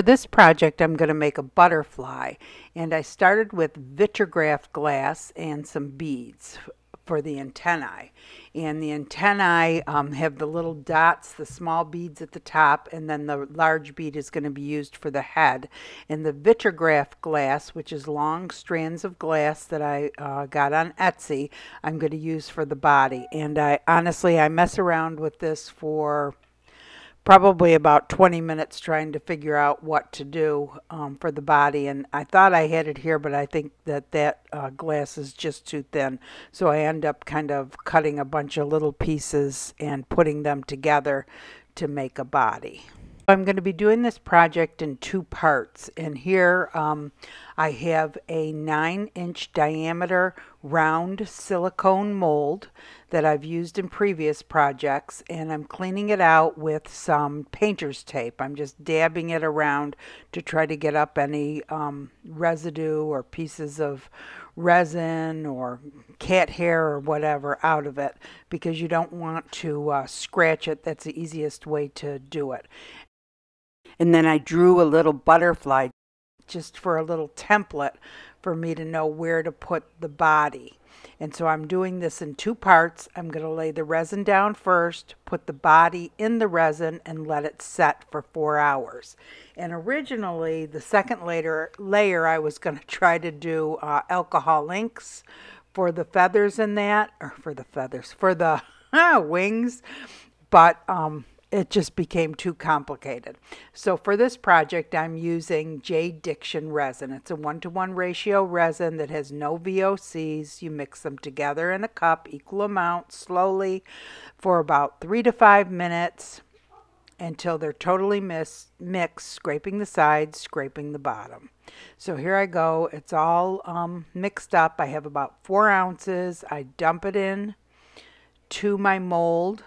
for this project, I'm going to make a butterfly. And I started with Vitrigraph glass and some beads for the antennae. And the antennae um, have the little dots, the small beads at the top, and then the large bead is going to be used for the head. And the Vitrigraph glass, which is long strands of glass that I uh, got on Etsy, I'm going to use for the body. And I honestly, I mess around with this for probably about 20 minutes trying to figure out what to do um, for the body and I thought I had it here but I think that that uh, glass is just too thin so I end up kind of cutting a bunch of little pieces and putting them together to make a body. I'm going to be doing this project in two parts and here um, I have a 9 inch diameter round silicone mold that I've used in previous projects and I'm cleaning it out with some painter's tape. I'm just dabbing it around to try to get up any um, residue or pieces of resin or cat hair or whatever out of it because you don't want to uh, scratch it. That's the easiest way to do it. And then I drew a little butterfly just for a little template for me to know where to put the body. And so I'm doing this in two parts. I'm going to lay the resin down first, put the body in the resin, and let it set for four hours. And originally, the second layer, layer I was going to try to do uh, alcohol inks for the feathers in that, or for the feathers, for the wings. But um, it just became too complicated. So for this project, I'm using J. Diction resin. It's a one-to-one -one ratio resin that has no VOCs. You mix them together in a cup, equal amount, slowly for about three to five minutes until they're totally mixed, scraping the sides, scraping the bottom. So here I go. It's all um, mixed up. I have about four ounces. I dump it in to my mold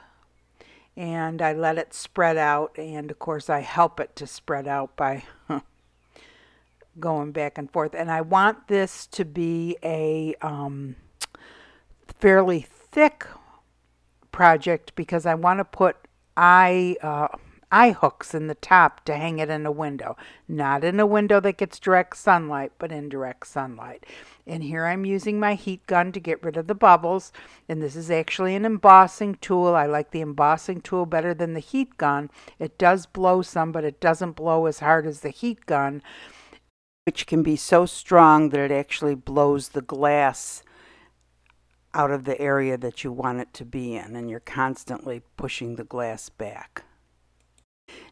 and I let it spread out and of course I help it to spread out by going back and forth. And I want this to be a um, fairly thick project because I want to put eye uh, eye hooks in the top to hang it in a window. Not in a window that gets direct sunlight, but indirect sunlight. And here I'm using my heat gun to get rid of the bubbles. And this is actually an embossing tool. I like the embossing tool better than the heat gun. It does blow some, but it doesn't blow as hard as the heat gun, which can be so strong that it actually blows the glass out of the area that you want it to be in. And you're constantly pushing the glass back.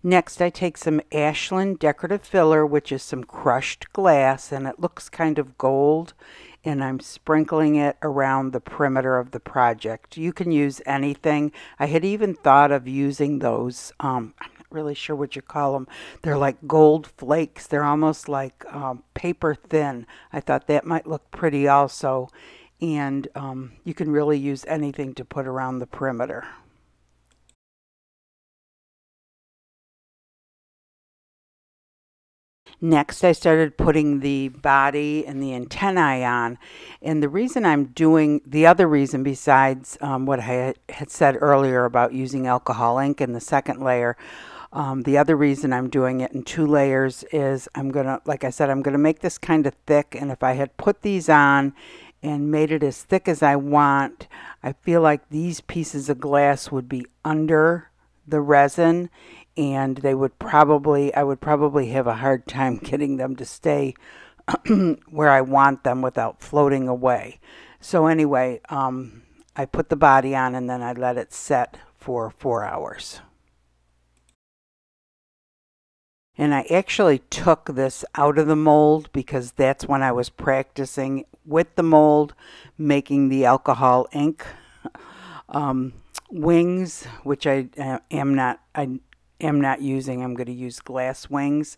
Next, I take some Ashland decorative filler, which is some crushed glass, and it looks kind of gold, and I'm sprinkling it around the perimeter of the project. You can use anything. I had even thought of using those, um, I'm not really sure what you call them. They're like gold flakes. They're almost like um, paper thin. I thought that might look pretty also, and um, you can really use anything to put around the perimeter. Next, I started putting the body and the antennae on. And the reason I'm doing, the other reason besides um, what I had said earlier about using alcohol ink in the second layer, um, the other reason I'm doing it in two layers is I'm going to, like I said, I'm going to make this kind of thick. And if I had put these on and made it as thick as I want, I feel like these pieces of glass would be under the resin and they would probably I would probably have a hard time getting them to stay where I want them without floating away. So anyway, um, I put the body on and then I let it set for four hours. And I actually took this out of the mold because that's when I was practicing with the mold, making the alcohol ink um, wings, which I uh, am not, I am not using. I'm going to use glass wings,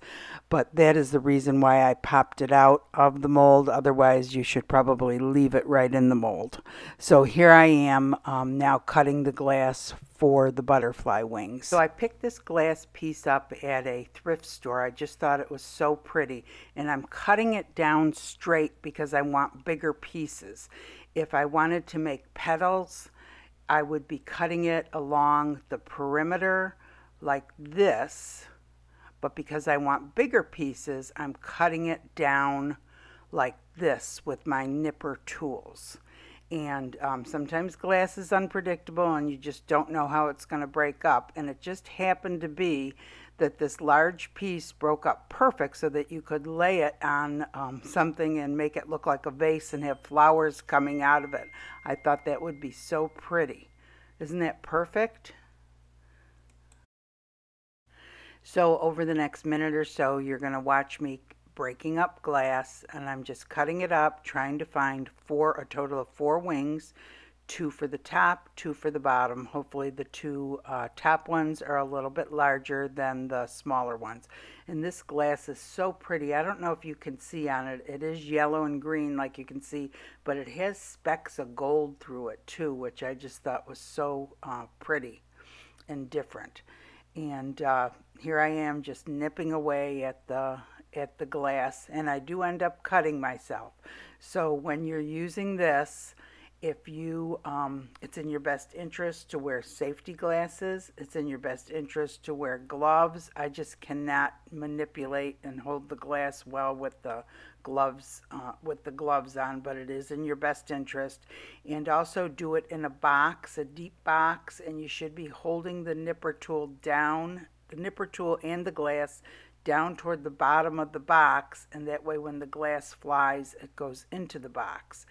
but that is the reason why I popped it out of the mold. Otherwise, you should probably leave it right in the mold. So here I am um, now cutting the glass for the butterfly wings. So I picked this glass piece up at a thrift store. I just thought it was so pretty. And I'm cutting it down straight because I want bigger pieces. If I wanted to make petals, I would be cutting it along the perimeter like this, but because I want bigger pieces, I'm cutting it down like this with my nipper tools. And um, sometimes glass is unpredictable and you just don't know how it's going to break up. And it just happened to be that this large piece broke up perfect so that you could lay it on um, something and make it look like a vase and have flowers coming out of it. I thought that would be so pretty. Isn't that perfect? So over the next minute or so, you're going to watch me breaking up glass and I'm just cutting it up, trying to find four, a total of four wings, two for the top, two for the bottom. Hopefully the two uh, top ones are a little bit larger than the smaller ones. And this glass is so pretty. I don't know if you can see on it. It is yellow and green like you can see, but it has specks of gold through it too, which I just thought was so uh, pretty and different. And uh, here I am just nipping away at the at the glass and I do end up cutting myself. So when you're using this, if you, um, it's in your best interest to wear safety glasses. It's in your best interest to wear gloves. I just cannot manipulate and hold the glass well with the gloves, uh, with the gloves on, but it is in your best interest. And also do it in a box, a deep box, and you should be holding the nipper tool down, the nipper tool and the glass down toward the bottom of the box, and that way when the glass flies, it goes into the box.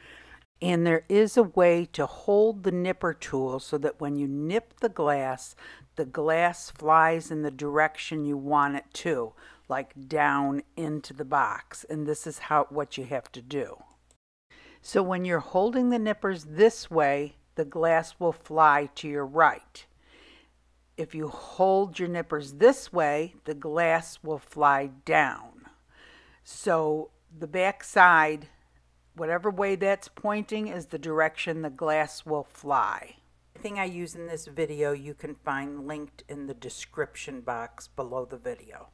And there is a way to hold the nipper tool so that when you nip the glass, the glass flies in the direction you want it to, like down into the box. And this is how what you have to do. So when you're holding the nippers this way, the glass will fly to your right. If you hold your nippers this way, the glass will fly down. So the back side Whatever way that's pointing is the direction the glass will fly. Everything I use in this video you can find linked in the description box below the video.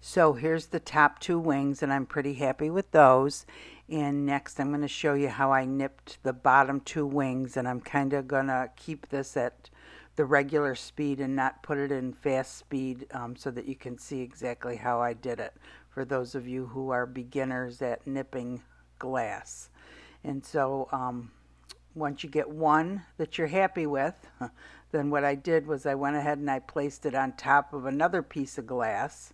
So here's the top two wings and I'm pretty happy with those. And next I'm going to show you how I nipped the bottom two wings and I'm kind of going to keep this at the regular speed and not put it in fast speed um, so that you can see exactly how I did it for those of you who are beginners at nipping glass. And so um, once you get one that you're happy with, then what I did was I went ahead and I placed it on top of another piece of glass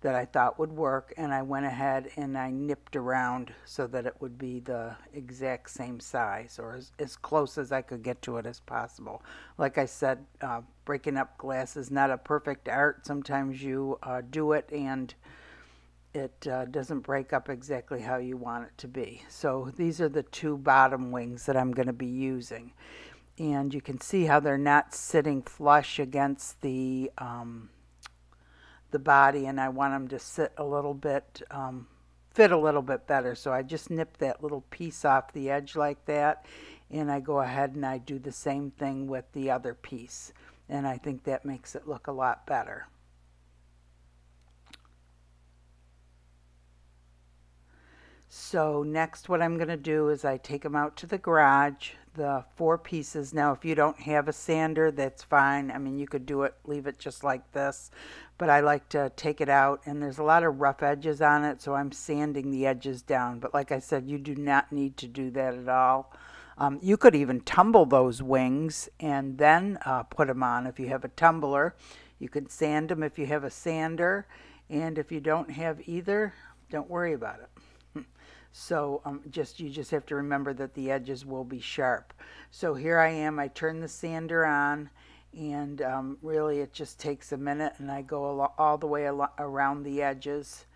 that I thought would work and I went ahead and I nipped around so that it would be the exact same size or as, as close as I could get to it as possible. Like I said, uh, breaking up glass is not a perfect art. Sometimes you uh, do it and it uh, doesn't break up exactly how you want it to be. So these are the two bottom wings that I'm going to be using. And you can see how they're not sitting flush against the, um, the body and I want them to sit a little bit, um, fit a little bit better. So I just nip that little piece off the edge like that and I go ahead and I do the same thing with the other piece. And I think that makes it look a lot better. So next what I'm going to do is I take them out to the garage, the four pieces. Now if you don't have a sander, that's fine. I mean, you could do it, leave it just like this. But I like to take it out and there's a lot of rough edges on it, so I'm sanding the edges down. But like I said, you do not need to do that at all. Um, you could even tumble those wings and then uh, put them on if you have a tumbler. You could sand them if you have a sander. And if you don't have either, don't worry about it. So um, just you just have to remember that the edges will be sharp. So here I am, I turn the sander on and um, really it just takes a minute and I go all the way around the edges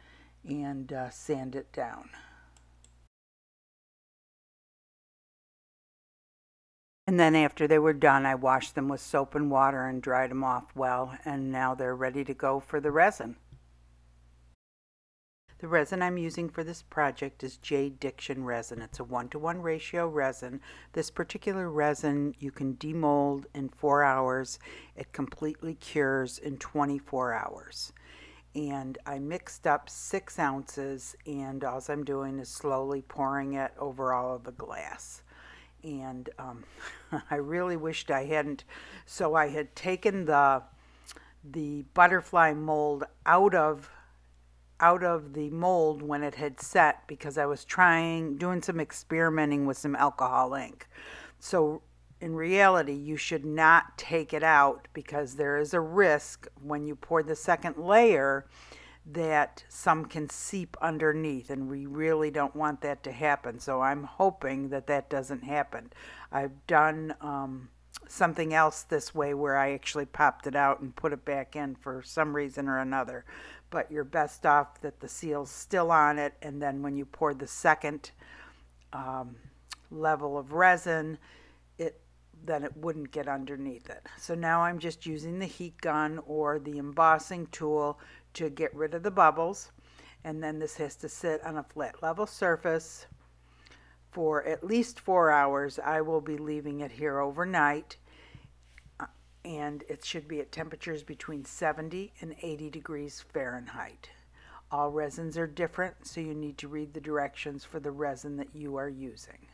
and uh, sand it down. And then after they were done, I washed them with soap and water and dried them off well, and now they're ready to go for the resin. The resin I'm using for this project is J. Diction resin. It's a one-to-one -one ratio resin. This particular resin you can demold in four hours. It completely cures in 24 hours. And I mixed up six ounces and all I'm doing is slowly pouring it over all of the glass. And um, I really wished I hadn't. So I had taken the the butterfly mold out of out of the mold when it had set because I was trying doing some experimenting with some alcohol ink. So in reality, you should not take it out because there is a risk when you pour the second layer that some can seep underneath and we really don't want that to happen. So I'm hoping that that doesn't happen. I've done um, something else this way where I actually popped it out and put it back in for some reason or another. But you're best off that the seal's still on it and then when you pour the second um, level of resin, it then it wouldn't get underneath it. So now I'm just using the heat gun or the embossing tool to get rid of the bubbles. And then this has to sit on a flat level surface for at least four hours. I will be leaving it here overnight. Uh, and it should be at temperatures between 70 and 80 degrees Fahrenheit. All resins are different, so you need to read the directions for the resin that you are using.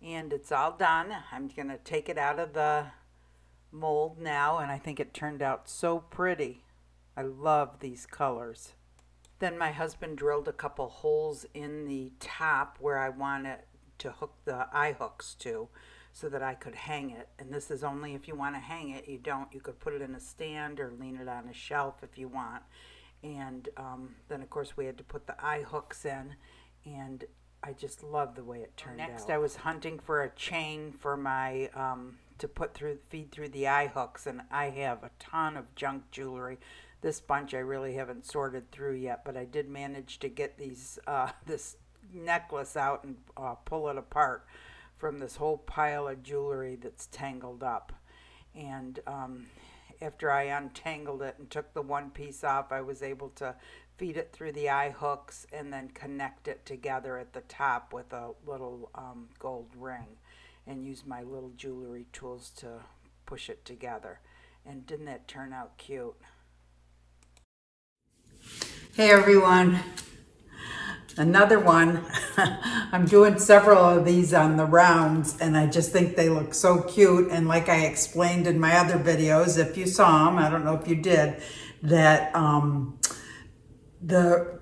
And it's all done. I'm going to take it out of the mold now and I think it turned out so pretty. I love these colors. Then my husband drilled a couple holes in the top where I wanted to hook the eye hooks to so that I could hang it. And this is only if you want to hang it. You don't. You could put it in a stand or lean it on a shelf if you want. And um, then, of course, we had to put the eye hooks in. And I just love the way it turned Next, out. Next, I was hunting for a chain for my um, to put through feed through the eye hooks and I have a ton of junk jewelry this bunch I really haven't sorted through yet but I did manage to get these uh, this necklace out and uh, pull it apart from this whole pile of jewelry that's tangled up and um, after I untangled it and took the one piece off I was able to feed it through the eye hooks and then connect it together at the top with a little um, gold ring and use my little jewelry tools to push it together. And didn't that turn out cute? Hey everyone, another one. I'm doing several of these on the rounds and I just think they look so cute. And like I explained in my other videos, if you saw them, I don't know if you did, that um, the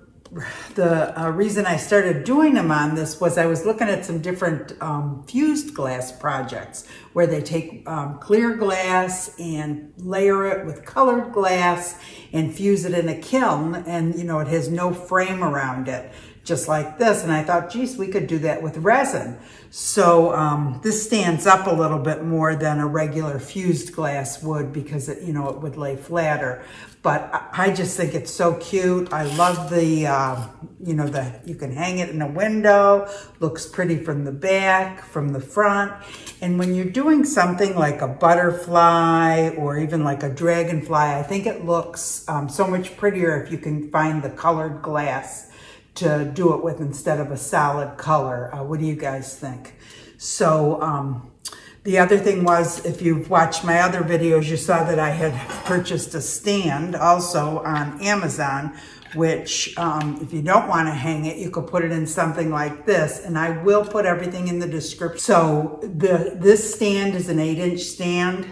the uh, reason I started doing them on this was I was looking at some different um, fused glass projects where they take um, clear glass and layer it with colored glass and fuse it in a kiln and you know it has no frame around it just like this and I thought geez we could do that with resin so um, this stands up a little bit more than a regular fused glass would because it you know it would lay flatter but I just think it's so cute. I love the, uh, you know, the you can hang it in a window, looks pretty from the back, from the front. And when you're doing something like a butterfly or even like a dragonfly, I think it looks um, so much prettier if you can find the colored glass to do it with instead of a solid color. Uh, what do you guys think? So, um, the other thing was, if you've watched my other videos, you saw that I had purchased a stand also on Amazon, which um, if you don't want to hang it, you could put it in something like this. And I will put everything in the description. So the this stand is an eight inch stand.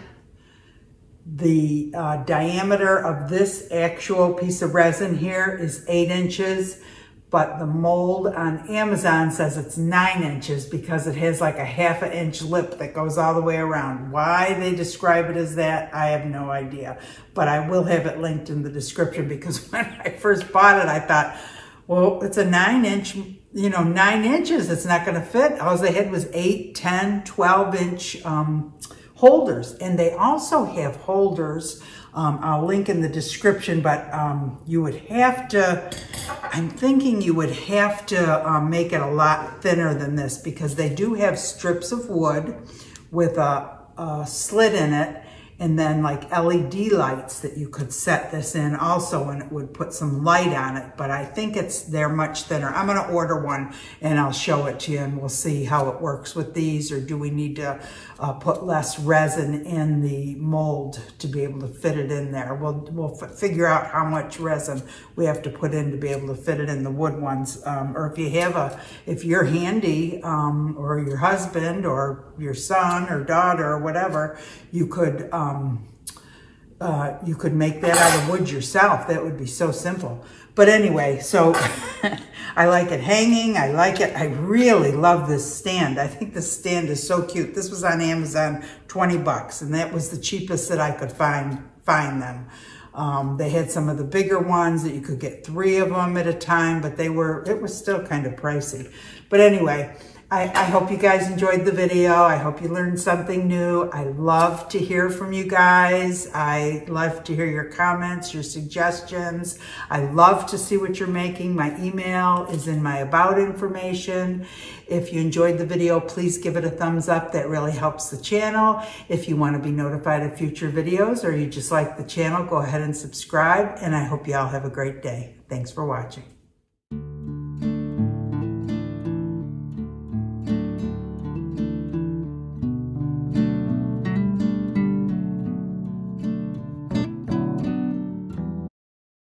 The uh, diameter of this actual piece of resin here is eight inches but the mold on Amazon says it's nine inches because it has like a half an inch lip that goes all the way around. Why they describe it as that, I have no idea. But I will have it linked in the description because when I first bought it, I thought, well, it's a nine inch, you know, nine inches. It's not going to fit. All they had was eight, 10, 12 inch um, holders. And they also have holders um, I'll link in the description, but um, you would have to, I'm thinking you would have to um, make it a lot thinner than this because they do have strips of wood with a, a slit in it and then like LED lights that you could set this in also and it would put some light on it. But I think it's they're much thinner. I'm gonna order one and I'll show it to you and we'll see how it works with these or do we need to uh, put less resin in the mold to be able to fit it in there? We'll we'll figure out how much resin we have to put in to be able to fit it in the wood ones. Um, or if you have a if you're handy um, or your husband or your son or daughter or whatever you could um, uh, you could make that out of wood yourself. That would be so simple. But anyway, so I like it hanging. I like it. I really love this stand. I think this stand is so cute. This was on Amazon, 20 bucks, and that was the cheapest that I could find, find them. Um, they had some of the bigger ones that you could get three of them at a time, but they were, it was still kind of pricey. But anyway, I, I, hope you guys enjoyed the video. I hope you learned something new. I love to hear from you guys. I love to hear your comments, your suggestions. I love to see what you're making. My email is in my about information. If you enjoyed the video, please give it a thumbs up. That really helps the channel. If you want to be notified of future videos or you just like the channel, go ahead and subscribe. And I hope you all have a great day. Thanks for watching.